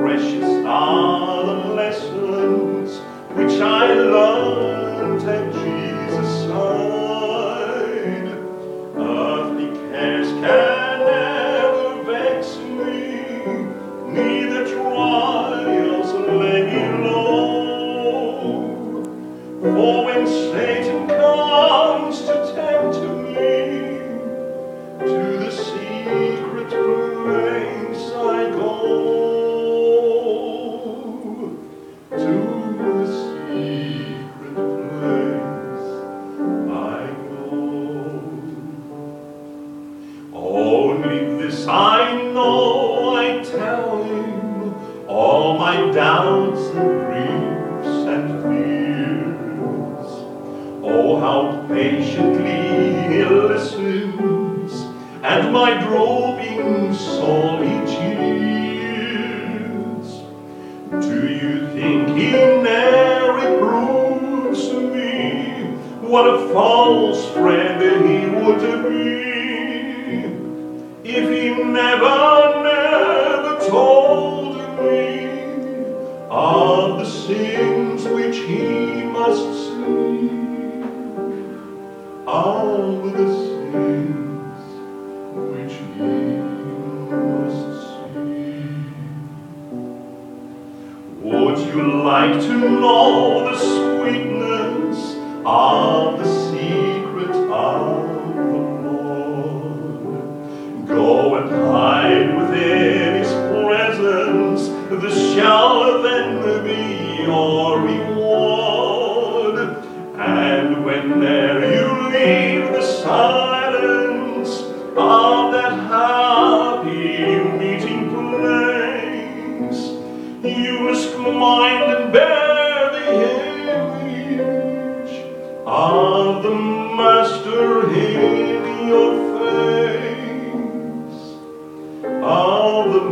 precious are the lessons which I learned at Jesus' side. Earthly cares can never vex me, neither trials lay me low. For when Satan comes to my doubts and griefs and fears. Oh, how patiently he listens, and my drooping soul he cheers. Do you think he ne'er reproves me? What a false friend he would be if he never, never told me of the sins which he must see, of the sins which he must see. Would you like to know the sweetness of the secret of the Lord? Go and hide within His presence. the This shall then be your reward. And when there you leave the silence of that happy meeting place, you must mind and bear the image of the Master in your face. Of the